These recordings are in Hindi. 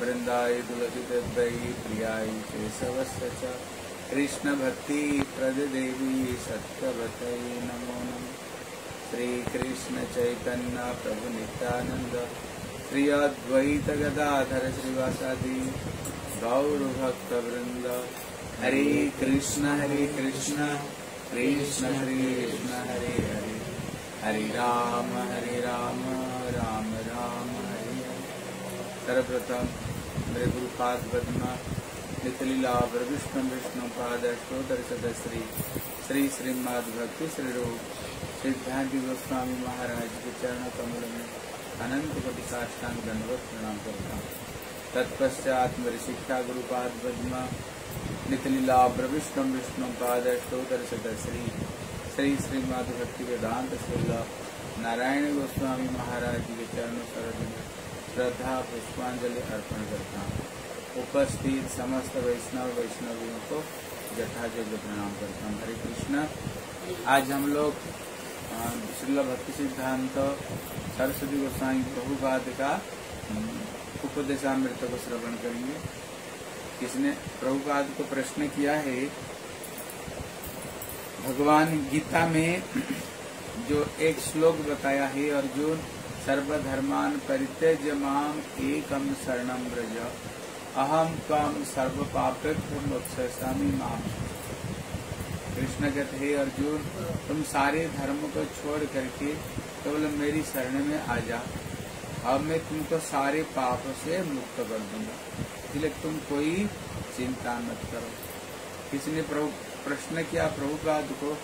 वृंदाय तुलसी देवयी प्रियाय केशवस्य कृष्ण भक्ति प्रद देवी सत्यवतय नमो नमः। श्री कृष्ण चैतन्य प्रभु नित्यानंद श्री श्रीवासादि। गौर वृंद हरे कृष्ण हरे कृष्ण। कृष्ण, हरे कृष्ण, हरे हरे। हरे राम हरे राम। सर्वप्रथम मेरे गुरुपाद पद्मा नितलीला विष्णु विष्णु पाद अष्टोतर सदश्री श्री श्रीमद भक्ति श्री रूप सिद्धांत गोस्वामी महाराज के चरण कमल में अनंत कोटि साष्टांग दंडवत प्रणाम करता हूँ। तत्पश्चात मेरी शिक्षा गुरुपाद पद्मा नितलीला विष्णु विष्णु पाद अष्टोतर सदश्री श्री श्रीमद भक्ति वेदांत श्रीला नारायण गोस्वामी महाराज जी के चरणों में श्रद्धा, पुष्पांजलि अर्पण करता हूँ। उपस्थित समस्त वैष्णव वैष्णवियों को यथायोग्य प्रणाम करता हूँ। हरे कृष्ण। आज हम लोग श्रीला भक्ति सिद्धांत, सरस्वती गोस्वामी प्रभुपाद का उपदेशामृत को श्रवण करेंगे। किसने प्रभुपाद को प्रश्न किया है, भगवान गीता में जो एक श्लोक बताया है अर्जुन सर्वधर्मान परित्यज माम एकम शरणम ब्रज अहम कम सर्व पापी माम। कृष्ण कहते हे अर्जुन, तुम सारे धर्म को छोड़ करके केवल तो मेरी शरण में आ जा। अब मैं तुमको सारे पाप से मुक्त कर दूँगा। इसलिए तुम कोई चिंता मत करो। किसी ने प्रभु, प्रश्न किया प्रभुपाद को?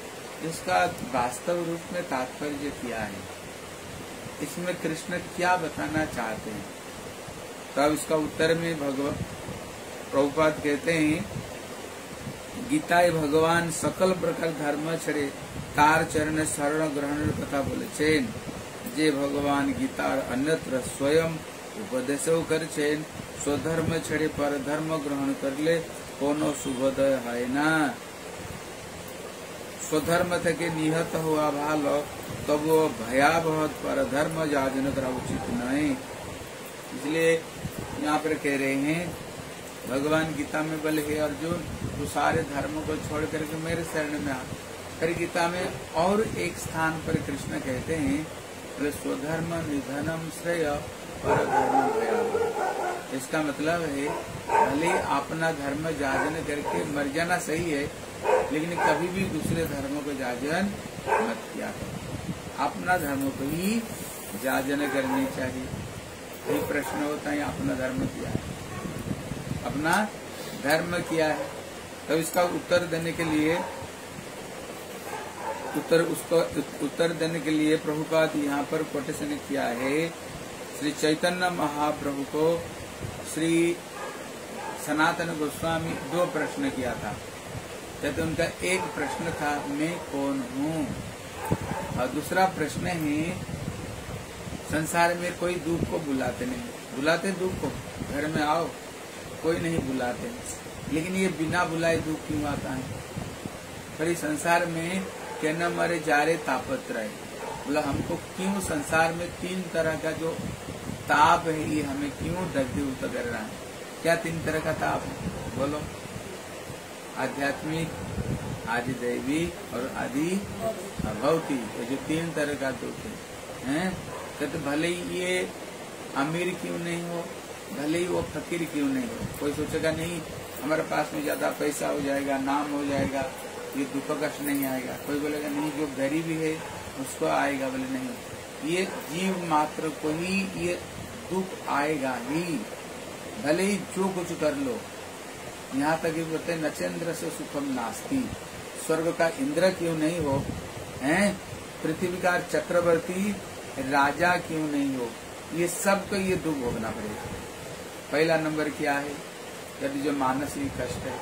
इसका वास्तव रूप में तात्पर्य किया है। इसमें कृष्ण क्या बताना चाहते हैं? तब इसका उत्तर में भगवान प्रभुपाद कहते हैं, गीताए भगवान सकल प्रकार धर्म छड़े तार चरण शरण ग्रहण कथा बोले चेन जे भगवान गीतार अन्यत्र स्वयं उपदेश कर चेन स्वधर्म छड़े पर धर्म ग्रहण कर ले, कोनो शुभोदय है ना। स्वधर्म थे निहत हुआ भाल तब वो भयावह पर धर्म जाजन करा उचित नहीं। इसलिए यहाँ पर कह रहे हैं, भगवान गीता में बल, हे अर्जुन तो सारे धर्मों को छोड़ करके मेरे शरण में आ। फिर गीता में और एक स्थान पर कृष्ण कहते हैं बोले स्वधर्म निधनम श्रेय पर धर्म भयावह इसका मतलब है, भले अपना धर्म जाजन करके मर जाना सही है लेकिन कभी भी दूसरे धर्मों को जाजन मत किया करो। अपना धर्म को ही जाजन करनी चाहिए। यही प्रश्न होता है, अपना धर्म किया है। अपना धर्म किया है। तो इसका उत्तर देने के लिए, उत्तर उसको, उत्तर देने के लिए प्रभुपाद यहाँ पर कोटेशन किया है, श्री चैतन्य महाप्रभु को श्री सनातन गोस्वामी दो प्रश्न किया था। कहते उनका एक प्रश्न था, मैं कौन हूँ? और दूसरा प्रश्न है, संसार में कोई दुख को बुलाते नहीं। बुलाते दुख को? घर में आओ, कोई नहीं बुलाते। लेकिन ये बिना बुलाए दुख क्यों आता है? पर इस संसार में कहना मरे जारे तापत रहे। बोला, हमको क्यों संसार में तीन तरह का जो ताप है, ये हमें क्यों दग्ध उतर कर रहा है? क्या तीन तरह का ताप है? बोलो। आध्यात्मिक आदि दैवी और आदि भौतिक, ये जो तीन तरह का दुख है? हैं तो भले ही ये अमीर क्यों नहीं हो, भले ही वो फकीर क्यों नहीं हो, कोई सोचेगा नहीं, हमारे पास में ज़्यादा पैसा हो जाएगा, नाम हो जाएगा, ये दुख कष्ट नहीं आएगा। कोई बोलेगा, नहीं, जो गरीबी है, उसको आएगा। बोले, नहीं, ये जीव मात्र को ही ये दुख आएगा ही। भले ही जो कुछ कर लो यहाँ तक बोलते नचेंद्र से सुखम नास्ती। स्वर्ग का इंद्र क्यों नहीं हो? हैं? पृथ्वी का चक्रवर्ती, राजा क्यों नहीं हो? ये सबको ये दुख भोगना पड़ेगा। पहला नंबर क्या है? यदि जो मानसिक कष्ट है।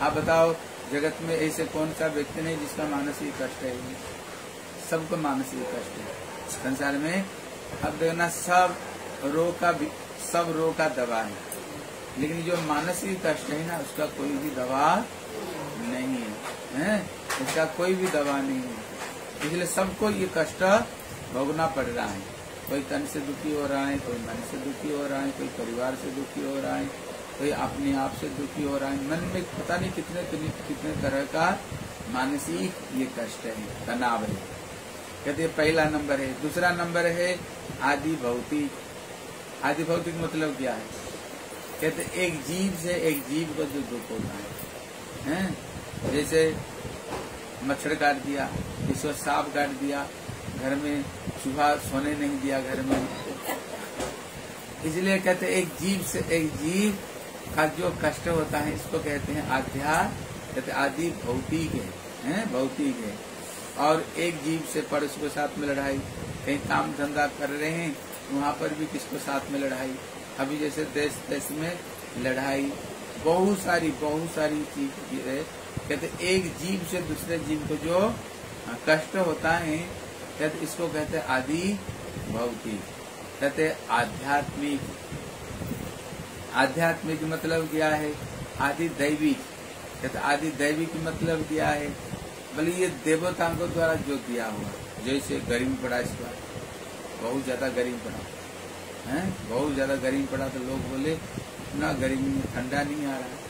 आप बताओ, जगत में ऐसे कौन सा व्यक्ति नहीं जिसका मानसिक कष्ट है? सबको मानसिक कष्ट है। संसार में अब देखना, सब रोग का सब रोग का दवा है। लेकिन जो मानसिक कष्ट है ना उसका कोई भी दवा नहीं है, है? उसका कोई भी दवा नहीं है। इसलिए सबको ये कष्ट भोगना पड़ रहा है। कोई तन से दुखी हो रहा है कोई मन से दुखी हो रहा है कोई परिवार से दुखी हो रहा है कोई अपने आप से दुखी हो रहा है। मन में पता नहीं कितने कितने तरह का मानसिक ये कष्ट है तनाव है। कहते पहला नंबर है। दूसरा नंबर है आदि भौतिक आदि भौतिक मतलब क्या है? कहते एक जीव से एक जीव को जो दुख होता है। हैं? जैसे मच्छर काट दिया, इसको सांप काट दिया, घर में सुबह सोने नहीं दिया, घर में। इसलिए कहते एक जीव से एक जीव का जो कष्ट होता है, इसको कहते हैं आध्यात्म। कहते आदि भौतिक है। हैं? भौतिक है। और एक जीव से पड़ोस के साथ में लड़ाई। कहीं काम धंधा कर रहे हैं, वहाँ पर भी किसको साथ में लड़ाई? अभी जैसे देश देश में लड़ाई, बहुत सारी बहुत सारी चीज़ है। कहते एक जीव से दूसरे जीव को जो कष्ट होता है, कहते, इसको कहते आदि भौतिक। कहते आध्यात्मिक। आध्यात्मिक मतलब क्या है? आदि दैविक। कहते आदि दैविक मतलब क्या है? बोले ये देवताओं को द्वारा जो दिया हुआ, जैसे गरीब पड़ा इस बार बहुत ज़्यादा गरीब पड़ा। है? बहुत ज़्यादा गर्मी पड़ा तो लोग बोले, ना गर्मी में ठंडा नहीं आ रहा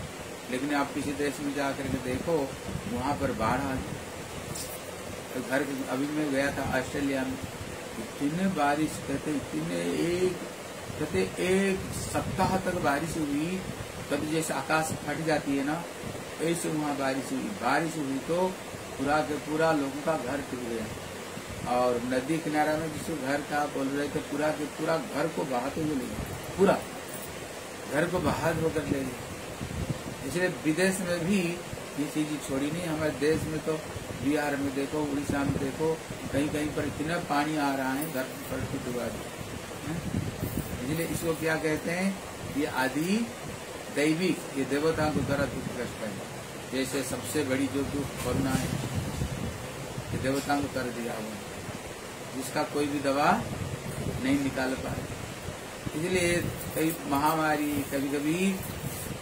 लेकिन आप किसी देश में जाकर के देखो, वहाँ पर बाढ़ आ गई। तो घर अभी मैं गया था ऑस्ट्रेलिया में, इतने बारिश, कहते, इतने एक, कहते, एक सप्ताह तक बारिश हुई कभी जैसे आकाश फट जाती है ना, ऐसे वहाँ बारिश हुई। बारिश हुई तो पूरा के पूरा लोगों का घर टूट गया। और नदी किनारा में जिसको घर था बोल रहे थे, पूरा के पूरा घर को बहाते हुए ले पूरा घर को बहा होकर ले गया इसलिए विदेश में भी ये चीज़ छोड़ी नहीं, हमारे देश में तो बिहार में देखो, उड़ीसा में देखो कहीं कहीं पर इतना पानी आ रहा है, घर पर डुबा इसलिए इसको क्या कहते हैं? ये आदि दैविक ये देवता को द्वारा दुख कष्ट है। जैसे सबसे बड़ी जो दुख कोरोना है, ये को कर दिया हुआ जिसका कोई भी दवा नहीं निकाल पाए। इसलिए कई महामारी कभी कभी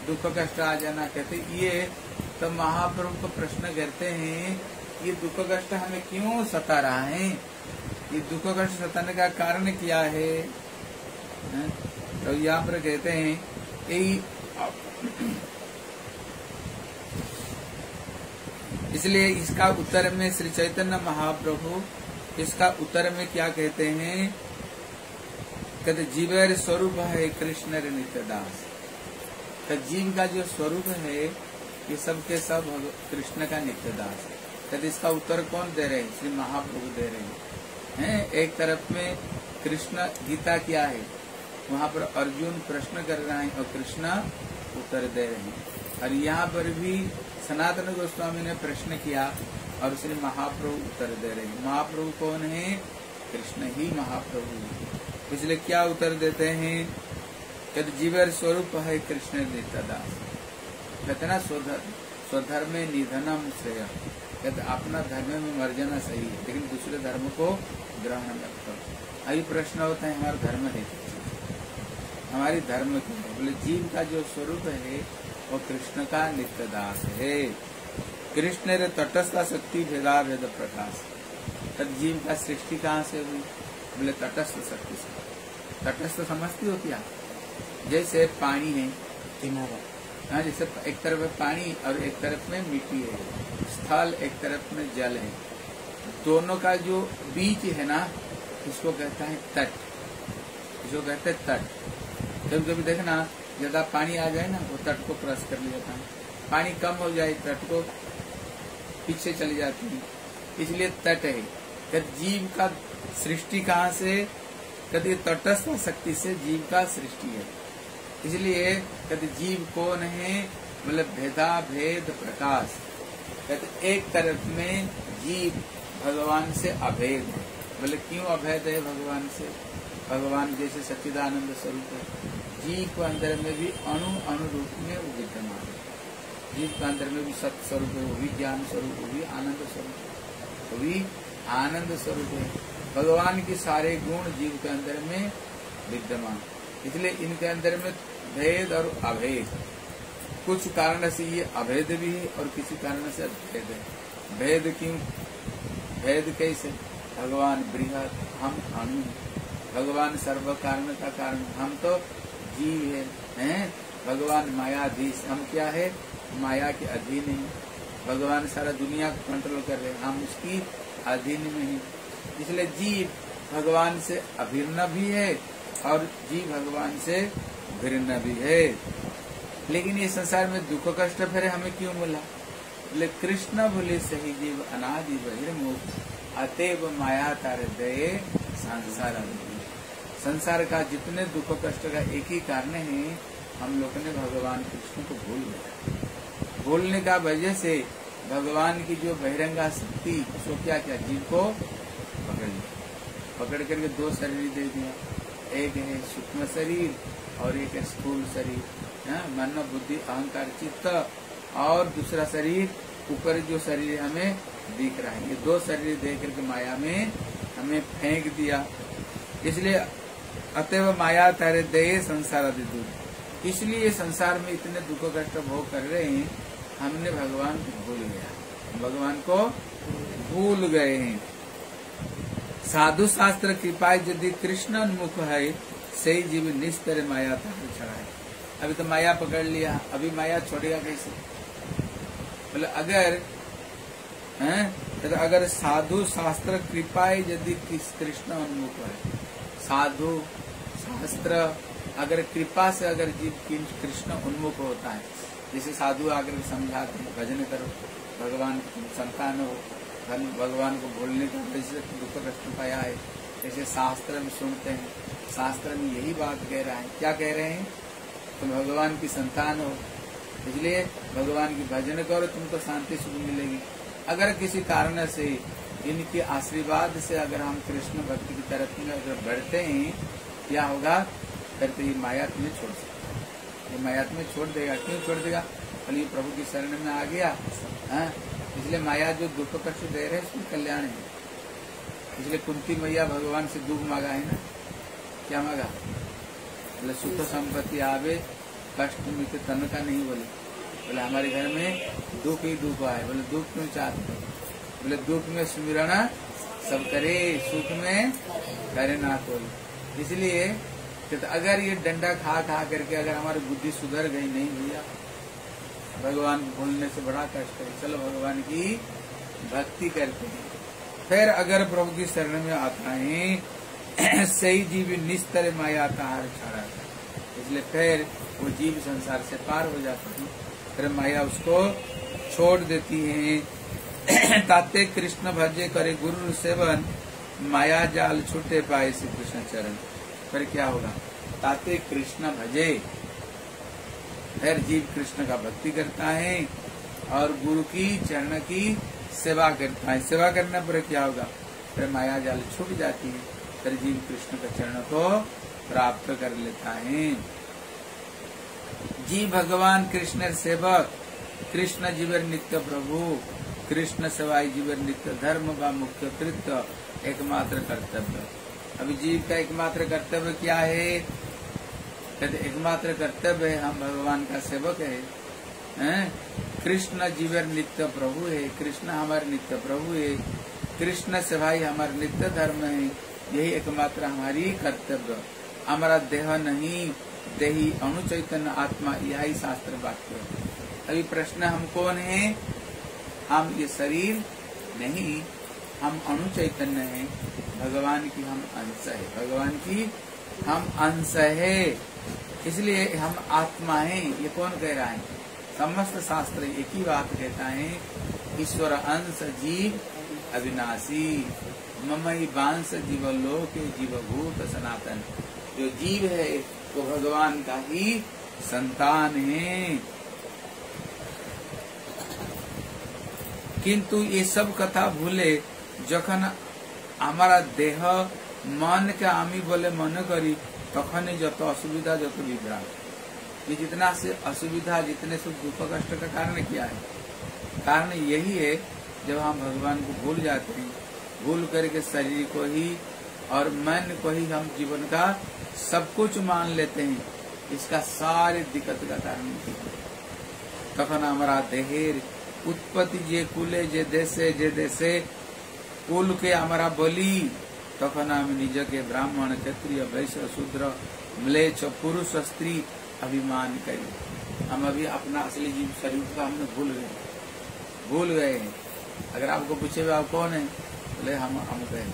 दुख, कष्ट आ जाना कहते, ये तो महाप्रभु को प्रश्न करते हैं, ये दुख, कष्ट हमें क्यों सता रहा है? ये दुख, कष्ट सताने का कारण क्या है? तो यहाँ पर कहते हैं, यही इसलिए इसका उत्तर में श्री चैतन्य महाप्रभु इसका उत्तर में क्या कहते हैं? कहते, जीवर स्वरूप है कृष्ण नित्य दास तो जीव का जो स्वरूप है, ये सब के सब कृष्ण का नित्य दास है। कहते, इसका उत्तर कौन दे रहे हैं? श्री महाप्रभु दे रहे हैं। है? एक तरफ़ में कृष्ण गीता क्या है? वहाँ पर अर्जुन प्रश्न कर रहे है और कृष्ण उत्तर दे रहे हैं। और यहाँ पर भी सनातन गोस्वामी ने प्रश्न किया और श्री महाप्रभु उत्तर दे रहे हैं। महाप्रभु कौन है? कृष्ण ही महाप्रभु इसलिए क्या उत्तर देते हैं? कहते जीवर स्वरूप है कृष्ण नित्यदास कहते स्वधर्म में निधनम श्रेय। कहते अपना धर्म में मर जाना सही है, लेकिन दूसरे धर्म को ग्रहण मत करो। अभी प्रश्न होता है, हमारा धर्म है? हमारी धर्म की बोले, जीव का जो स्वरूप है, वो कृष्ण का नित्य दास है। कृष्ण रे तटस्थ शक्ति भेदा भेद प्रकाश। तब जीव का सृष्टि कहाँ से हुई? बोले तटस्थ शक्ति से। तटस्थ समझती हो क्या? जैसे पानी है किनारा। हाँ जैसे एक तरफ़ है पानी और एक तरफ़ में मिट्टी है। स्थल एक तरफ़ में जल है। दोनों का जो बीच है ना उसको कहता है तट। इसको कहते हैं तट। कभी कभी देखना ज़्यादा पानी आ जाए ना वो तट को क्रॉस कर लिया था। पानी कम हो जाए तट को पीछे चली जाती है। इसलिए तट है। कद जीव का सृष्टि कहाँ से? कद तटस्थ शक्ति से जीव का सृष्टि है। इसलिए कद जीव कौन है मतलब भेदा, भेद, प्रकाश कहते एक तरफ़ में जीव भगवान से अभेद है। बोले क्यों अभेद है भगवान से? भगवान जैसे सच्चिदानंद स्वरूप है। जीव को अंदर में भी अणु अनुरूप में विद्यमान है। जीव के अंदर में भी सत्य स्वरूप है, वो भी ज्ञान स्वरूप वो भी आनंद स्वरूप वो भी आनंद स्वरूप है। भगवान के सारे गुण जीव के अंदर में विद्यमान। इसलिए इनके अंदर में भेद और अभेद। कुछ कारण से ये अभेद भी है और किसी कारण से अभेद है। भेद क्यों? भेद कैसे? भगवान बृहद, हम अणु भगवान सर्व कारण का कारण, हम तो जीव है, हैं? भगवान मायाधीश, हम क्या है? माया के अधीन है। भगवान सारा दुनिया को कंट्रोल कर रहे हैं। हम उसकी अधीन में हैं। इसलिए जीव भगवान से अभिन्न भी है और जीव भगवान से भिन्न भी है। लेकिन ये संसार में दुख कष्ट फिर हमें क्यों मिला? बोले, कृष्ण बोले, सही जीव अनादि बहिर्मुख, अतएव माया तार दये संसार संसार का जितने दुख कष्ट का एक ही कारण है, हम लोग ने भगवान कृष्ण को भूल गया भूलने का वजह से भगवान की जो बहिरंगा शक्ति उसको क्या क्या? जीव को पकड़ लिया। पकड़ करके दो शरीर दे दिया। एक है सूक्ष्म शरीर और एक है स्थूल शरीर। हाँ, मन बुद्धि अहंकार चित्त और दूसरा शरीर ऊपर जो शरीर हमें दिख रहा है। ये दो शरीर दे करके माया में हमें फेंक दिया। इसलिए अतएव माया तारे दे संसार दूर इसलिए संसार में इतने दुख कष्ट भोग कर रहे हैं हमने भगवान को भूल गया। भगवान को भूल गए हैं। साधु शास्त्र कृपा यदि कृष्ण उन्मुख है, सही जीव निस्तर माया तक छड़ा है। अभी तो माया पकड़ लिया, अभी माया छोड़ेगा कैसे? बोले, अगर, हैं? तो अगर साधु शास्त्र कृपा यदि कृष्ण उन्मुख है, साधु शास्त्र, अगर कृपा से अगर जीव कृष्ण उन्मुख होता है जैसे साधु आकर समझाते हैं, भजन करो, भगवान संतान हो भगवान को बोलने का वैसे दुख कष्ट पाया है, जैसे शास्त्र में सुनते हैं, शास्त्र में यही बात कह रहा है। क्या कह रहे हैं? तुम भगवान की संतान हो, इसलिए भगवान की भजन करो, तुमको शांति सुख मिलेगी। अगर किसी कारण से, इनके आशीर्वाद से अगर हम कृष्ण भक्ति की तरफ़ में अगर बढ़ते हैं, क्या होगा? फिर तो ये माया तुम्हें छोड़ सकता ये माया तुम्हें छोड़ देगा, क्यों छोड़ देगा? बोले प्रभु की शरण में आ गया हाँ? इसलिए माया जो दुख कष्ट दे रहे उसमें कल्याण है। इसलिए कुंती मैया भगवान से दुख मांगा है ना? क्या मांगा? बोले, सुख संपत्ति आवे, कष्ट मित्र तन का नहीं बोले। बोले, हमारे घर में दुख ही दुख आए। बोले, दुख क्यों चाहते बोले, दुख में सुमिरण सब करे, सुख में करे ना कोई। इसलिए तो अगर ये डंडा खा खा करके अगर हमारी बुद्धि सुधर गई, नहीं भैया भगवान भूलने से बड़ा कष्ट है। चलो भगवान की भक्ति करते हैं। फिर अगर प्रभु की शरण में आता है सही जीव निस्तर माया तार छाड़ा था इसलिए फिर वो जीव संसार से पार हो जाता है। फिर माया उसको छोड़ देती है। ताते कृष्ण भजे करे गुरु सेवन, माया जाल छूटे पाए श्री कृष्ण चरण। फिर क्या होगा? ताते कृष्ण भजे। फिर जीव कृष्ण का भक्ति करता है और गुरु की, चरण की सेवा करता है। सेवा करने पर क्या होगा? फिर माया जाल छूट जाती है। फिर जीव कृष्ण का चरण को प्राप्त कर लेता है। जी भगवान कृष्ण सेवक, कृष्ण जीवन नित्य प्रभु, कृष्ण सेवाई जीवन नित्य धर्म व मुख्य कृत्य एकमात्र कर्तव्य। अभी जीव का एकमात्र कर्तव्य क्या है? कहते, एकमात्र कर्तव्य है, हम भगवान का सेवक है? कृष्ण जीवन नित्य प्रभु है, कृष्ण हमारे नित्य प्रभु है, कृष्ण से भाई हमारा नित्य धर्म है, यही एकमात्र हमारी कर्तव्य। हमारा देह नहीं, देही अणु चैतन्य आत्मा, यही शास्त्र वाक्य अभी प्रश्न, हम कौन है? हम ये शरीर नहीं, हम अणु चैतन्य है। भगवान की हम अंश है। भगवान की हम अंश है। इसलिए हम आत्मा है। ये कौन कह रहा है? समस्त शास्त्र एक ही बात कहता है, ईश्वर अंश जीव अविनाशी। मम ही बाँस जीवलोक जीवभूत सनातन। जो जीव है, वो तो भगवान का ही संतान है। किंतु ये सब कथा भूले, जखन हमारा देह मन के आमी बोले मन करी, तखन जत असुविधा, जत विभ्राट ये जितना से असुविधा, जितने सब दुख कष्ट का कारण क्या है? कारण यही है, जब हम भगवान को भूल जाते हैं, भूल करके शरीर को ही और मन को ही हम जीवन का सब कुछ मान लेते हैं, इसका सारे दिक्कत का कारण तखन हमारा देहेर उत्पत्ति, जे कुले, जे देशे जे देशे कुल के हमारा बलि हम निज के ब्राह्मण, क्षेत्रीय, वैश्य, शूद्र मलेच पुरुष, स्त्री अभिमान करें। हम अभी अपना असली जीव शरीर का हमने भूल गए। भूल गए हैं। अगर आपको पूछे आप कौन है? बोले, हम हम गए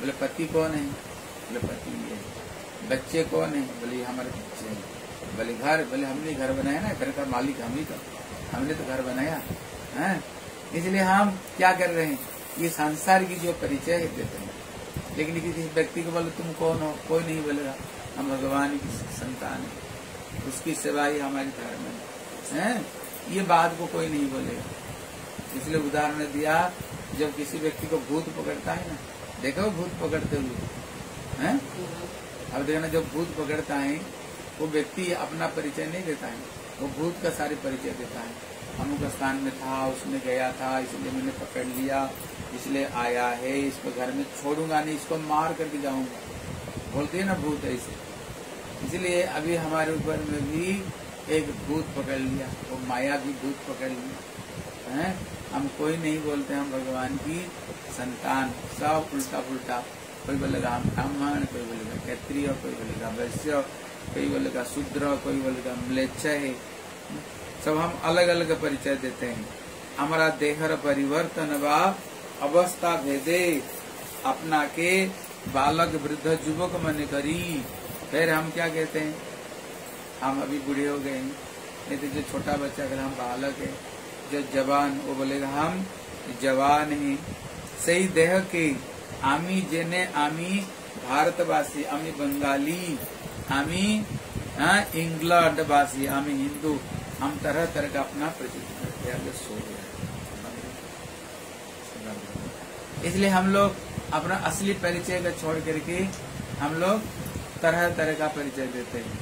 बोले, पति कौन है? बोले, पति है बच्चे कौन है? बोले हमारे बच्चे हैं। बोले, घर, बोले, हमने घर बनाया ना, घर का मालिक हम ही का। हमने तो घर बनाया, है? इसलिए हम क्या कर रहे हैं? ये संसार की जो परिचय है देते हैं। लेकिन किसी व्यक्ति को बोले, तुम कौन हो? कोई नहीं बोलेगा। हम भगवान की संतान है। उसकी सेवा ही हमारी धर्म है। हैं? ये बात को कोई नहीं बोलेगा। इसलिए उदाहरण दिया, जब किसी व्यक्ति को भूत पकड़ता है ना, देखो भूत पकड़ते हुए। हैं? अब देखना जब भूत पकड़ता है, वो व्यक्ति अपना परिचय नहीं देता है। वो भूत का सारे परिचय देता है। अमुक स्थान में था उसमें गया था, इसलिए मैंने पकड़ लिया। इसलिए आया है, इसको घर में छोड़ूँगा नहीं, इसको मार करके जाऊँगा। बोलते हैं ना भूत ऐसे। इसलिए अभी हमारे ऊपर में भी एक भूत पकड़ लिया, वो माया भी भूत पकड़ लिया है? हम कोई नहीं बोलते हम भगवान की संतान। सब उल्टा पुल्टा कोई बोलेगा हम ब्राह्मण, कोई बोलेगा क्षत्रिय, कोई बोलेगा वैश्य, कोई बोलेगा शूद्र, कोई बोलेगा म्लेच्छ है। सब हम अलग अलग परिचय देते हैं। हमारा देहर परिवर्तन व अवस्था भेदे, अपना के बालक वृद्ध युवक मन करी। फिर हम क्या कहते हैं? हम अभी बूढ़े हो गए नहीं तो जो छोटा बच्चा, अगर हम बालक है, जो जवान, वो बोलेगा, हम जवान हैं। सही देह के आमी जेने आमी भारतवासी, आमी बंगाली, आमी इंग्लैंड वासी आमी हिंदू, हम तरह तरह का अपना प्रचित करते हैं सो गया इसलिए हम लोग अपना असली परिचय का छोड़ करके हम लोग तरह तरह का परिचय देते हैं।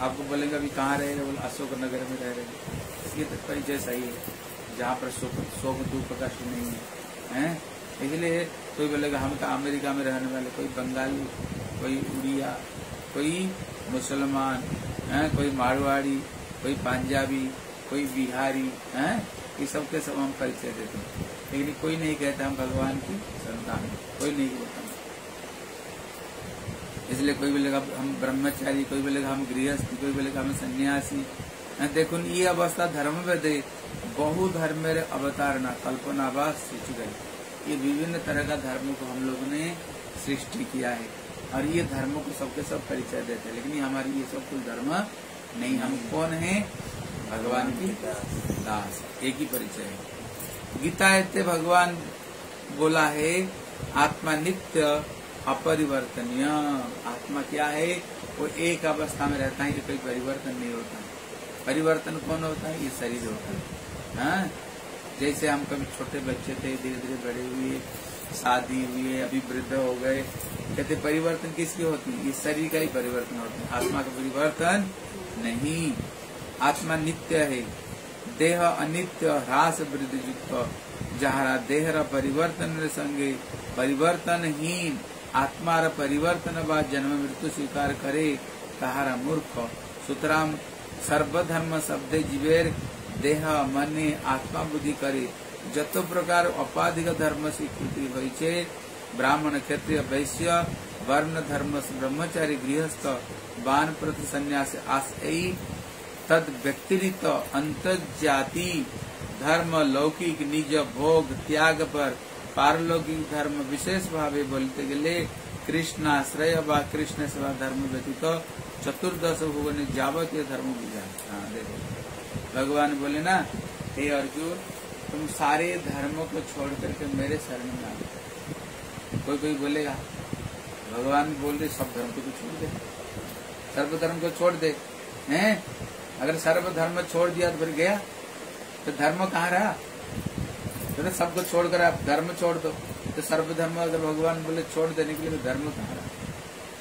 आपको बोलेंगे अभी कहाँ रहे बोले, अशोक नगर में रह रहे इसलिए तो परिचय सही है। जहाँ पर शोक शोक दुख कष्ट नहीं है। हैं? इसलिए कोई बोलेगा, हम तो अमेरिका में रहने वाले, कोई बंगाली, कोई उड़िया, कोई मुसलमान, है? कोई मारवाड़ी, कोई पंजाबी, कोई बिहारी, हैं? ये सब के सब हम परिचय देते हैं। लेकिन कोई नहीं कहता हम भगवान की संतान कोई नहीं बोलता इसलिए कोई बोलेगा हम ब्रह्मचारी, कोई बोलेगा हम गृहस्थ, कोई बोलेगा हम सन्यासी देखो ये अवस्था धर्म में दे। बहु धर्म मेरे अवतार न कल्पना बास गए ये विभिन्न तरह का धर्म को हम लोगों ने सृष्टि किया है। और ये धर्मों को सबके सब परिचय देते हैं। लेकिन हमारी ये सब कुछ धर्म नहीं। हम कौन है? भगवान की दास। एक ही परिचय है। गीता इतने भगवान बोला है, आत्मा नित्य अपरिवर्तनीय। आत्मा क्या है? वो एक अवस्था में रहता है कि कोई परिवर्तन नहीं होता। परिवर्तन कौन होता है? ये शरीर होता है। हाँ? जैसे हम कभी छोटे बच्चे थे धीरे धीरे बड़े हुए, शादी हुई, अभी वृद्ध हो गए, कहते परिवर्तन किसकी होती है? इस शरीर का ही परिवर्तन होता है। आत्मा का परिवर्तन नहीं। आत्मा नित्य है। देह अनित्य, ह्रास वृद्धि युक्त जहारा देहर परिवर्तन संगे परिवर्तनहीन आत्मा परिवर्तन व जन्म मृत्यु स्वीकार करे, तहारा मूर्ख। सुतराम, सर्वधर्म शब्द जीवेर देह, मने, आत्मा बुद्धि करे। जत प्रकार अपाधिक धर्म स्वीकृति होइछे ब्राह्मण क्षत्रिय वैश्य, वर्ण धर्म ब्रह्मचारी गृहस्थ, बान प्रति संन्यास आशयी तद व्यक्तिरित अंतर्जाति धर्म, लौकिक निज भोग, त्याग पर पारलौकिक धर्म विशेष भावे बोलते गले। कृष्णाश्रय व कृष्ण सेवा धर्म व्यतीत, चतुर्दश भुवन जावतीय धर्म बुझा हाँ देखो। भगवान बोले ना, हे अर्जुन, तुम सारे धर्मों को छोड़ करके मेरे शरण में आ कोई कोई बोलेगा, भगवान बोल रहे सब धर्म को तो छोड़ दे। सर्व धर्म को छोड़ दे। हैं? अगर सर्व धर्म छोड़ दिया तो फिर गया। तो धर्म कहाँ रहा? तो सबको छोड़कर आप धर्म छोड़ दो। तो सर्व धर्म अगर भगवान बोले छोड़ देने के लिए तो धर्म कहाँ रहा?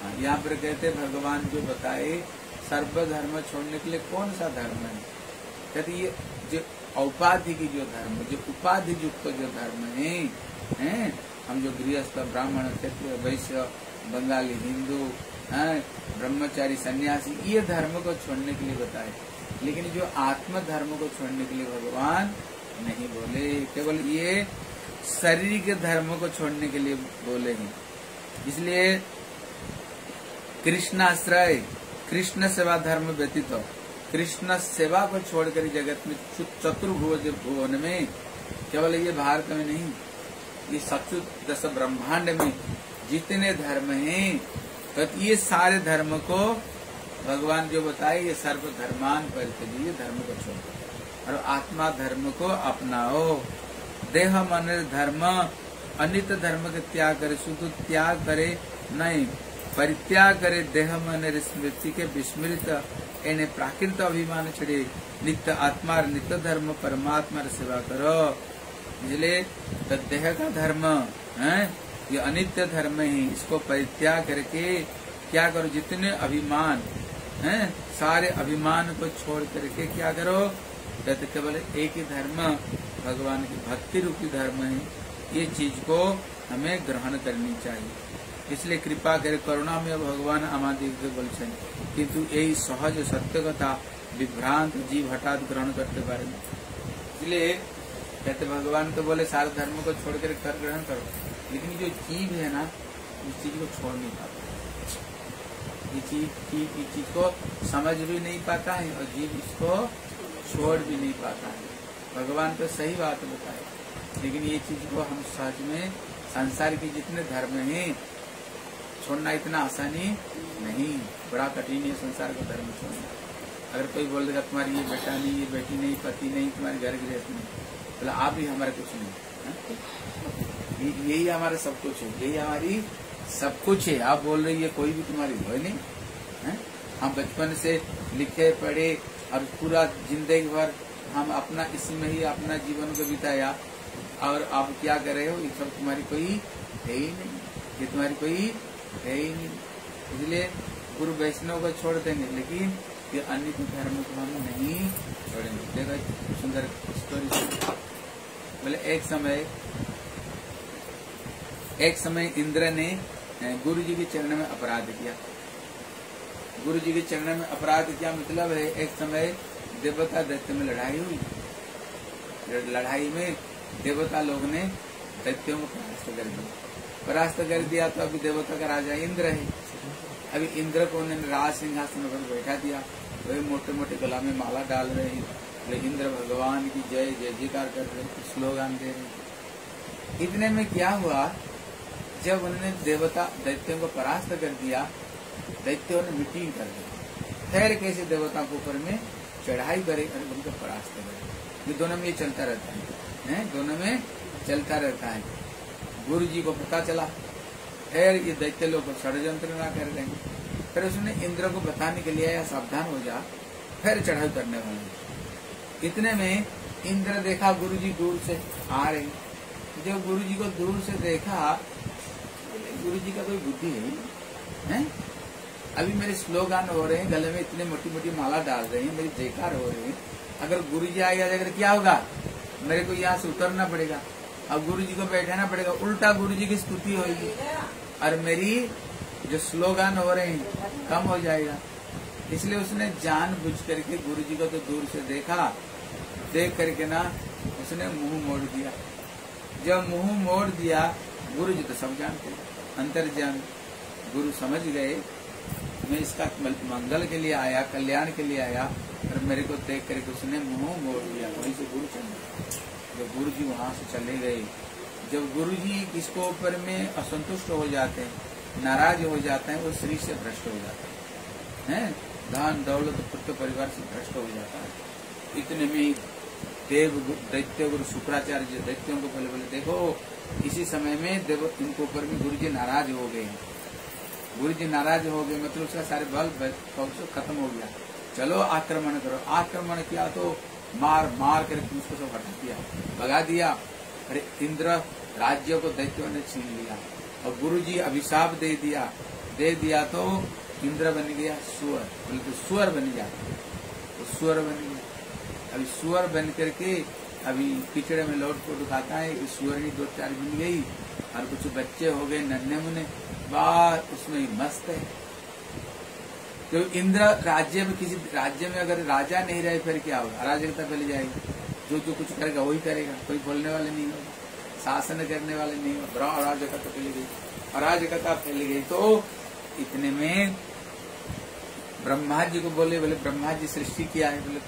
हाँ, यहाँ पर कहते भगवान जो बताए सर्व धर्म छोड़ने के लिए कौन सा धर्म है? कहते ये जो औपाधि की जो धर्म जो उपाधि युक्त जो धर्म है हैं? हम जो गृहस्थ ब्राह्मण क्षत्रिय वैश्य बंगाली हिंदू हैं, ब्रह्मचारी सन्यासी, ये धर्म को छोड़ने के लिए बताए। लेकिन जो आत्म धर्म को छोड़ने के लिए भगवान नहीं बोले, केवल ये शरीर के धर्म को छोड़ने के लिए बोले हैं। इसलिए कृष्णाश्रय, कृष्ण सेवा धर्म व्यतीत हो। कृष्ण सेवा को छोड़कर जगत में चतुर्भुज भुवन में केवल ये भारत में नहीं, ये सचुत दस ब्रह्मांड में जितने धर्म हैं तो ये सारे धर्म को भगवान जो बताए, ये सर्व धर्मान पर धर्म को छोड़ो और आत्मा धर्म को अपनाओ। देह, मन, धर्म, अनित धर्म के त्याग करे, शुद्ध त्याग करे, नहीं, परित्याग करे, देह, मन, स्मृति के विस्मृत, इन्हें प्राकृत अभिमान छड़े नित्य आत्मा और नित्य धर्म, परमात्मा सेवा करो। इसलिए तो देह का धर्म, है? ये अनित्य धर्म है, इसको परित्याग करके क्या करो? जितने अभिमान, हैं, सारे अभिमान को छोड़ करके क्या करो? कहते केवल एक ही धर्म, भगवान की भक्ति रूपी धर्म है। ये चीज़ को हमें ग्रहण करनी चाहिए। इसलिए कृपा करे करुणा में भगवान आमादी बोल किंतु यही सहज सत्य कथा, विभ्रांत जीव हठात ग्रहण करते बारे में इसलिए कहते भगवान तो बोले, सारे धर्म को छोड़कर कर ग्रहण करो। लेकिन जो जीव है ना इस चीज़ को छोड़ नहीं पाता। ये चीज़ की चीज़ को समझ भी नहीं पाता है और जीव इसको छोड़ भी नहीं पाता है। भगवान तो सही बात बताए। लेकिन ये चीज़ को हम सहज में, संसार के जितने धर्म हैं, छोड़ना इतना आसानी नहीं। बड़ा कठिन है संसार का धर्म छोड़ना। अगर कोई बोल देगा, तुम्हारी ये बेटा नहीं, ये बेटी नहीं, पति नहीं, तुम्हारे घर गृहस्थ नहीं। बोला, आप भी हमारा कुछ नहीं यही हमारा सब कुछ है। यही हमारी सब कुछ है। आप बोल रही है, कोई भी तुम्हारी हो नहीं, है? हम बचपन से लिखे, पढ़े और पूरा ज़िंदगी भर हम अपना इसी में ही अपना जीवन को बिताया। और आप क्या कर रहे हो? ये सब तुम्हारी कोई है ही नहीं। ये तुम्हारी कोई है ही नहीं। इसलिए गुरु वैष्णव को छोड़ देंगे, लेकिन ये अन्य धर्म को हम नहीं छोड़ेंगे। देखो सुंदर स्टोरी बोले, एक समय एक समय इंद्र ने गुरु जी के चरण में अपराध किया। गुरु जी के चरण में अपराध किया मतलब है, एक समय देवता दैत्य में लड़ाई हुई। लड़ाई में देवता लोग ने दैत्यों को परास्त कर दिया। परास्त कर दिया तो अभी देवता का राजा इंद्र है। अभी इंद्र को उन्होंने राज सिंहासन पर बैठा दिया। वही मोटे मोटे गला में माला डाल रहे हैं। इंद्र भगवान की जय जय जयकार कर रहे स्लोगान दे रहे इतने में क्या हुआ जब उन्होंने देवता दैत्यों को परास्त कर दिया। दैत्यों ने मीटिंग कर दी। खैर कैसे देवता के ऊपर में चढ़ाई करे और उनको परास्त करे। ये दोनों में ये चलता रहता है, है? दोनों में चलता रहता है। गुरु जी को पता चला। फिर ये दैत्य लोग षडयंत्र ना कर रहे फिर उसने इंद्र को बताने के लिए या सावधान हो जा। फिर चढ़ाई करने वाले। इतने में इंद्र देखा गुरु जी दूर से आ रहे जब गुरु जी को दूर से देखा गुरु जी का कोई बुद्धि है, है? अभी मेरे स्लोगान हो रहे हैं गले में इतने मोटी मोटी माला डाल रहे हैं मेरी जयकार हो रही है। अगर गुरु जी आएगा अगर क्या होगा? मेरे को यहाँ से उतरना पड़ेगा। अब गुरु जी को बैठाना पड़ेगा। उल्टा गुरु जी की स्तुति होगी। और मेरी जो स्लोगान हो रहे हैं कम हो जाएगा। इसलिए उसने जान बुझ करके गुरु जी को तो दूर से देखा। देख करके ना उसने मुँह मोड़ दिया। जब मुँह मोड़ दिया गुरु जी तो सब जानते अंतर जान गुरु समझ गए, मैं इसका मंगल के लिए आया, कल्याण के लिए आया और मेरे को देख करके उसने मुँह मोड़ लिया। वहीं से गुरु चले जब गुरु जी वहाँ से चले गए, जब गुरु जी इसको ऊपर में असंतुष्ट हो जाते हैं, नाराज़ हो जाते हैं, वो शरीर से भ्रष्ट हो जाता है। धन दौलत, पुत्र परिवार से भ्रष्ट हो जाता है। इतने में देव दैत्य गुरु, शुक्राचार्य जी, दैत्यों को पहले बोले, देखो इसी समय में देव इनको ऊपर भी गुरु जी नाराज़ हो गए हैं। गुरु जी नाराज़ हो गए मतलब उसका सारे बल खत्म हो गया। चलो आक्रमण करो। आक्रमण किया तो मार मार कर उसको सब हटा दिया। भगा दिया। अरे, इंद्र राज्य को दैत्यों ने छीन लिया। और गुरु जी अभिशाप दे दिया। दे दिया तो इंद्र बन गया सुअर। बोले तो सुअर बन गया। तो सुअर बन गया। अभी सुअर बन करके अभी पिछड़े में लौट को दिखाता है सुअर ही दो चार बन गई और कुछ बच्चे हो गए नन्हे मुन्ने बात उसमें ही मस्त है। तो इंद्र राज्य में किसी राज्य में अगर राजा नहीं रहे, फिर क्या होगा? अराजकता फैल जाएगी। जो जो कुछ करेगा, वही करेगा। कोई बोलने वाले नहीं होगा शासन करने वाले नहीं होगा अराजकता फैल गई। अराजकता फैल गई तो इतने में ब्रह्मा जी को बोले बोले ब्रह्मा जी सृष्टि किया है। बोले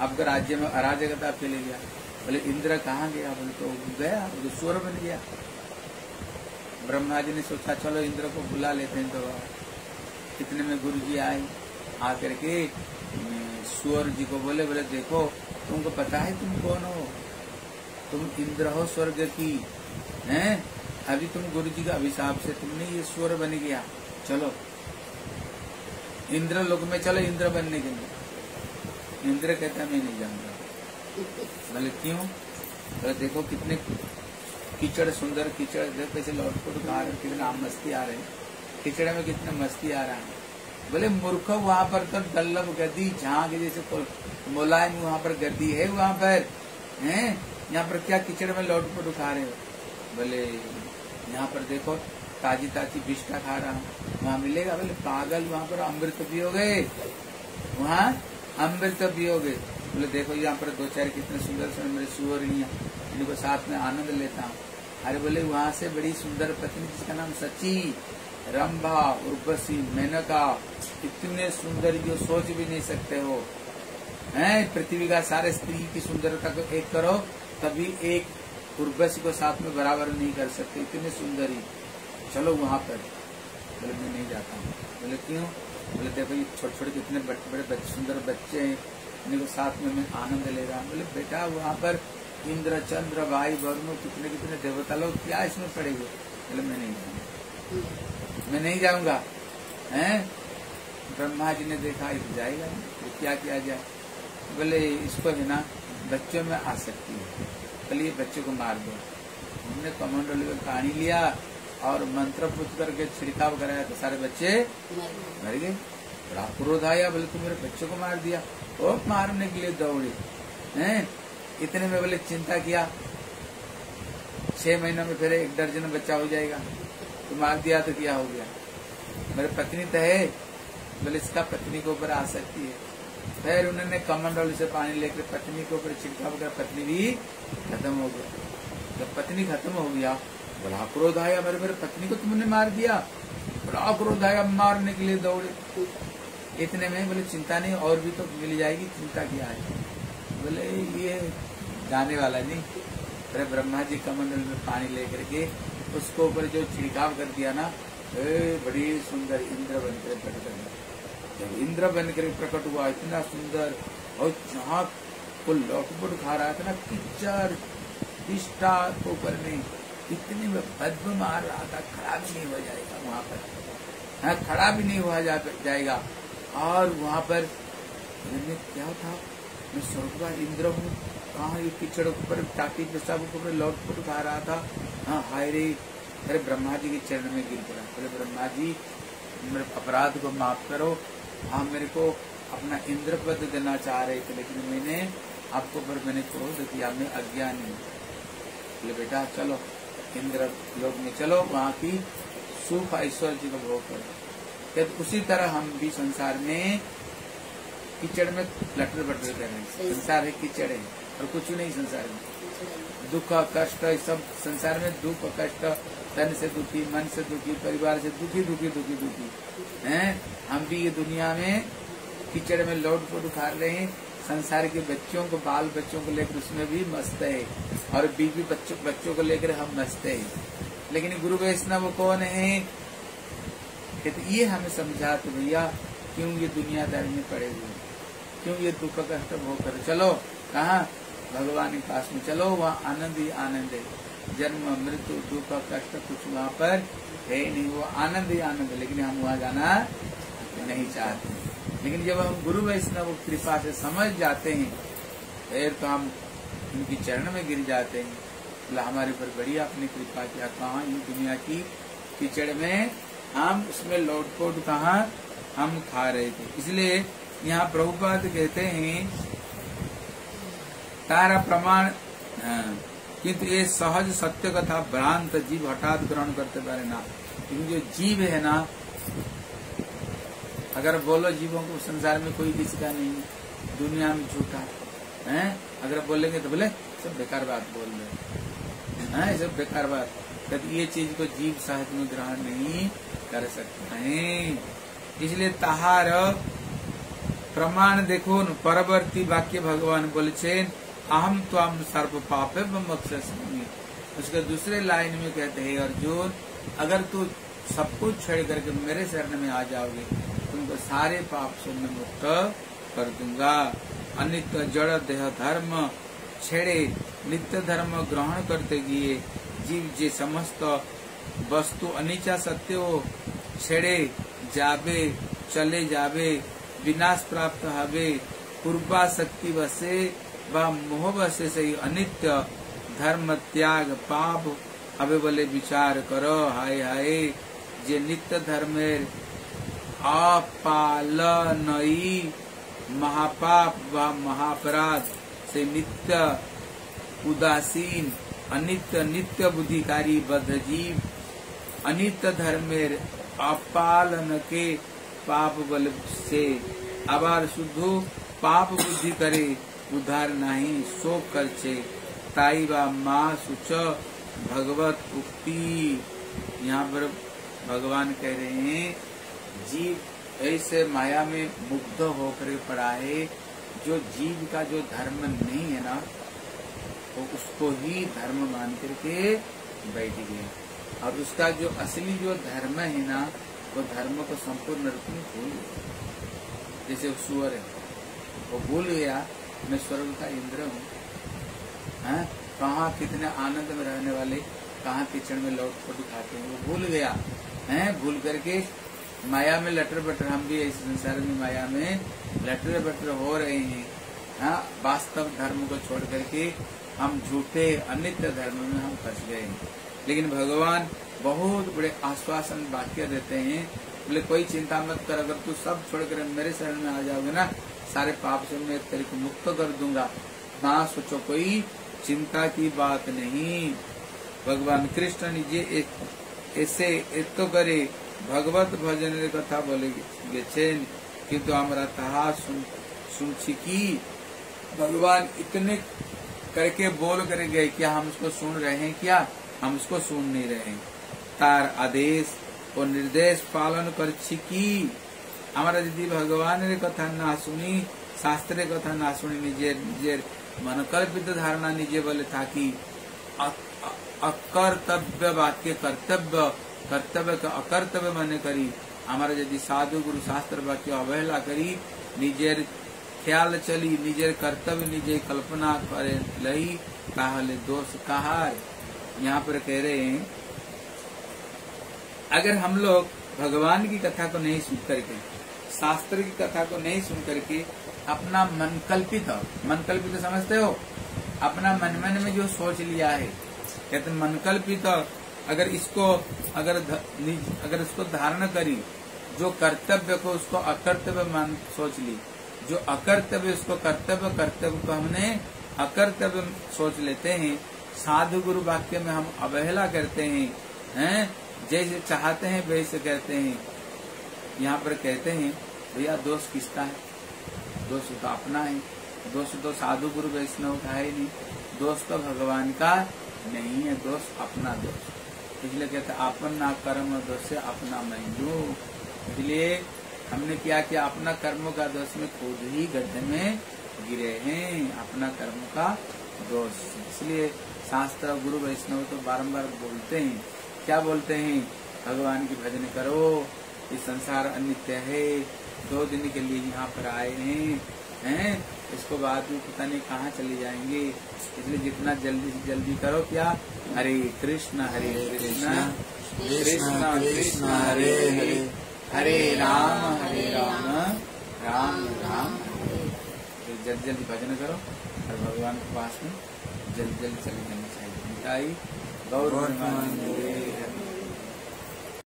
आपका राज्य में अराजकता फैल गया बोले, इंद्र कहाँ गया? बोले तो गया, बोले, स्वर बन गया। ब्रह्मा जी ने सोचा, चलो इंद्र को बुला लेते हैं तो इतने में गुरु जी आए आकर के स्वर जी को बोले बोले, देखो, तुमको पता है तुम कौन हो? तुम इंद्र हो स्वर्ग की, हैं? अभी तुम गुरु जी का अभिशाप से तुमने ये स्वर बन गया। चलो, इंद्र लोक में चलो इंद्र बनने के लिए। इंद्र कहता, मैं नहीं जाऊँगा। बोले क्यों बोले देखो कितने कीचड़ सुंदर कीचड़, देख कैसे लौटपुट आ रहे कितने मस्ती आ रहे हैं। कीचड़ में कितने मस्ती आ रहा है। बोले, मूर्ख वहाँ पर तो डल्लभ गद्दी झाँक जैसे मुलायम वहाँ पर गद्दी है वहाँ पर? हैं? यहाँ पर क्या कीचड़ में लौट लौटपुट उठा रहे हो? बोले, यहाँ पर देखो ताजी ताजी बिस्टा खा रहा हूँ। वहाँ मिलेगा? बोले, पागल, वहाँ पर अमृत पियोगे? वहाँ? अमृत पियोगे? बोले, देखो, यहाँ पर दो चार कितने सुंदर सुंदर मेरे सुअरियाँ इनको साथ में आनंद लेता हूँ। अरे बोले, वहाँ से बड़ी सुंदर पत्नी जिसका नाम सची, रंभा, उर्वशी, मेनका इतने सुंदर जो सोच भी नहीं सकते हो। है, पृथ्वी का सारे स्त्री की सुंदरता को एक करो, तभी एक उर्वशी को साथ में बराबर नहीं कर सकते। इतने सुंदरी। चलो वहाँ पर। बोले, मैं नहीं जाता हूँ। बोले, क्यों? बोले, देखो, ये छोटे छोटे कितने बड़े बड़े सुंदर बच्चे हैं। इनको साथ में मैं आनंद ले रहा हूँ। बोले बेटा वहाँ पर इंद्र चंद्र भाई वरुण कितने कितने देवता लोग क्या इसमें पड़ेंगे बोले मैं नहीं जाऊँगा। मैं नहीं जाऊँगा। है? ब्रह्मा जी ने देखा इस जाएगा तो क्या किया जाए? बोले इसको है ना बच्चों में आ सकती है। बोले ये बच्चों को मार दो। हमने कमंडल में पानी लिया और मंत्र पुत करके छिड़काव कराया तो सारे बच्चे मर गए। बड़ा क्रोध आया। बोले तुम मेरे बच्चों को मार दिया। वो मारने के लिए दौड़े। हैं? इतने में बोले, चिंता किया। छह महीनों में फिर एक दर्जन बच्चा हो जाएगा। तो मार दिया तो क्या हो गया? मेरे पत्नी तो है। बोले, इसका पत्नी के ऊपर आ सकती है। फिर उन्होंने कमंडल से पानी लेकर पत्नी के ऊपर छिड़काव कर पत्नी भी खत्म हो गया। जब पत्नी खत्म हो गया, बड़ा क्रोध आया मेरे मेरे पत्नी को तुमने मार दिया। बड़ा क्रोध आया मारने के लिए दौड़े। इतने में बोले चिंता नहीं और भी तो मिल जाएगी चिंता क्या है बोले ये जाने वाला नहीं। अरे ब्रह्मा जी कमंडल में पानी लेकर के उसको ऊपर जो छिड़काव कर दिया ना ए, बड़ी सुंदर इंद्र बनकर प्रकट हुआ। जब इंद्र बनकर प्रकट हुआ इतना सुंदर और जहाँ को लौटपुट खा रहा था ना किचर दिष्टा को ऊपर में इतनी बदबू मार रहा था खड़ा भी नहीं हो जाएगा वहाँ पर। हाँ खड़ा भी नहीं हुआ जाएगा। और वहाँ पर मैंने क्या था? मैं स्वर्गवाद इंद्र हूँ। कहा ये कीचड़ ऊपर टाटी पेशाब ऊपर लौट पुट खा रहा था? हाँ हाय रे, अरे ब्रह्मा जी के चरण में गिर पड़ा। अरे ब्रह्मा जी मेरे अपराध को माफ़ करो। हाँ मेरे को अपना इंद्र पद देना चाह रहे थे, लेकिन मैंने आपको पर मैंने क्रोध किया, मैं अज्ञान हूँ। बोले, बेटा, चलो, इंद्र लोग में चलो, वहाँ की सुख ऐश्वर्य जी को भोग करो। कहते उसी तरह हम भी संसार में कीचड़ में लटर बटर कर रहे हैं संसार है कीचड़ है और कुछ नहीं संसार में। दुख कष्ट सब संसार में दुख कष्ट तन से दुखी मन से दुखी परिवार से दुखी दुखी दुखी दुखी। हैं? हम भी ये दुनिया में कीचड़ में लौट पोट उखाड़ रहे हैं। संसार के बच्चों को बाल बच्चों को लेकर उसमें भी मस्त है। और बीवी बच्चों बच्चों को लेकर हम मस्त है। लेकिन गुरु वैष्णव कौन है? कहते ये हमें समझा तो भैया क्यों ये दुनियादारी में पड़े हुए क्यों ये दुख कष्ट भोग कर चलो, कहा? भगवान के पास में। चलो, वहाँ आनंद ही आनंद है। जन्म, मृत्यु, दुख कष्ट कुछ वहाँ पर है नहीं। वो आनंद ही आनंद है, लेकिन हम वहाँ जाना नहीं चाहते। लेकिन जब हम गुरु वैष्णव कृपा से समझ जाते हैं, फिर तो हम उनकी चरण में गिर जाते हैं। तो हमारे ऊपर बड़ी अपनी कृपा किया कहा इन दुनिया की कीचड़ में हम उसमें लौटपोट कहा हम खा रहे थे। इसलिए यहाँ प्रभुपाद कहते हैं, तारा प्रमाण किंतु ये सहज सत्य कथा भ्रांत जीव हठात ग्रहण करते पारे ना। क्योंकि जो जीव है ना, अगर बोलो जीवों को संसार में कोई किसी का नहीं, दुनिया में झूठा, है, अगर बोलेंगे तो बोले, सब बेकार बात बोल रहे हैं। सब बेकार बात। ये चीज़ को जीव साहित्य में ग्रहण नहीं कर सकते हैं। इसलिए तहार प्रमाण देखो परवर्ती वाक्य भगवान बोले अहम त्वाम सर्व पापे मक्समी उसके दूसरे लाइन में कहते हैं, अर्जुन, अगर तू सब कुछ छेड़ करके मेरे शरण में आ जाओगे, तुमको सारे पाप से मैं मुक्त कर दूँगा। अनित्य जड़, देह धर्म छेड़े नित्य धर्म ग्रहण करते गिए जीव जे समस्त वस्तु अनिचा सत्य हो छेड़े जाबे, चले जाबे, विनाश प्राप्त हवे पूर्वा शक्ति बसे व मोह बसे सही अनित्य, धर्म त्याग पाप, अबे बोले विचार करो, हाय हाय, जे नित्य धर्मेर अपालनई महापाप व महापराध से नित्य उदासीन, अनित्य नित्य बुद्धिकारी बद्ध जीव अनित्य धर्मेर अपालन के पाप बल से। अबार शुद्धो पाप बुद्धि करे, उधार नहीं, शोक कर ताई बा माँ सुच भगवत उक्ति। यहाँ पर भगवान कह रहे हैं, जीव ऐसे माया में मुग्ध होकर पड़ा है जो जीव का जो धर्म नहीं है ना तो उसको ही धर्म मान करके बैठ गए। और उसका जो असली जो धर्म है ना, वो धर्म को संपूर्ण रूप में भूल गया। जैसे सुअर है, वो भूल गया, मैं स्वर्ग का इंद्र हूँ। हैं? कहाँ कितने आनंद में रहने वाले, कहाँ किचन में लौट को दिखाते हैं, वो भूल गया। है? भूल करके माया में लटर बटर, हम भी इस संसार में माया में लटर बटर हो रहे हैं। हाँ? वास्तव धर्म को छोड़ करके हम झूठे, अनित्य धर्म में हम फंस गए हैं। लेकिन भगवान बहुत बड़े आश्वासन वाक्य देते हैं। बोले, कोई चिंता मत कर, अगर तू सब छोड़कर मेरे शरण में आ जाओगे ना, सारे पाप से मैं तेरे को मुक्त कर दूँगा। ना सोचो कोई चिंता की बात नहीं। भगवान कृष्ण ने ये ऐसे तो करे, भगवत भजन कथा बोले किन्तु किंतु हमारा तहा सुन की भगवान इतने करके बोल कर गए क्या हम उसको सुन रहे हैं क्या? हम उसको सुन नहीं रहे हैं তার আদেশ ও নির্দেশ পালন করছি কি আমরা যদি ভগবানের কথা না শুনি শাস্ত্রের কথা না শুনি নিজের নিজের मनकल्पित धारणा निजे बोले था कि अकर्तव्य वाक्य कर्तव्य कर्तव्य का अकर्तव्य माने करी हमारा यदि साधु गुरु शास्त्र वाक्य अवहेला करी निजेर ख्याल चली निजेर कर्तव्य निजे कल्पना करे लई ताहले दोष कहा यहाँ पर कह रहे हैं, अगर हम लोग भगवान की कथा को नहीं सुन करके, शास्त्र की कथा को नहीं सुन करके अपना मन कल्पित मन कल्पित समझते हो? अपना मन मन में जो सोच लिया है, कहते मन कल्पित अगर इसको, अगर अगर इसको धारण करी, जो कर्तव्य को उसको अकर्तव्य मान, सोच ली, जो अकर्तव्य उसको कर्तव्य कर्तव्य को हमने अकर्तव्य सोच लेते हैं साधु गुरु वाक्य में हम अवहेला करते हैं हैं? जैसे चाहते हैं, वैसे कहते हैं। यहाँ पर कहते हैं, भैया, दोष किसका है? दोष तो अपना है। दोष तो साधु गुरु वैष्णव का है नहीं। दोष तो भगवान का नहीं है। दोष अपना दोष। इसलिए कहते अपना कर्म दोष से अपना मैलू इसलिए हमने क्या किया? अपना कर्म का दोष में खुद ही गड्ढे में गिरे हैं। अपना कर्म का दोष इसलिए शास्त्र गुरु वैष्णव तो बारंबार बोलते हैं। क्या बोलते हैं? भगवान की भजन करो। ये संसार अनित्य है। दो दिन के लिए यहाँ पर आए हैं। हैं? इसको बाद में पता नहीं कहाँ चले जाएँगे। इसलिए जितना जल्दी से जल्दी करो क्या? हरे कृष्ण हरे कृष्ण। कृष्ण। कृष्ण हरे हरे हरे। राम हरे राम। राम राम। जल्दी जल्दी भजन करो। और भगवान के पास में जल्दी जल्दी चले जाना चाहिए। गौर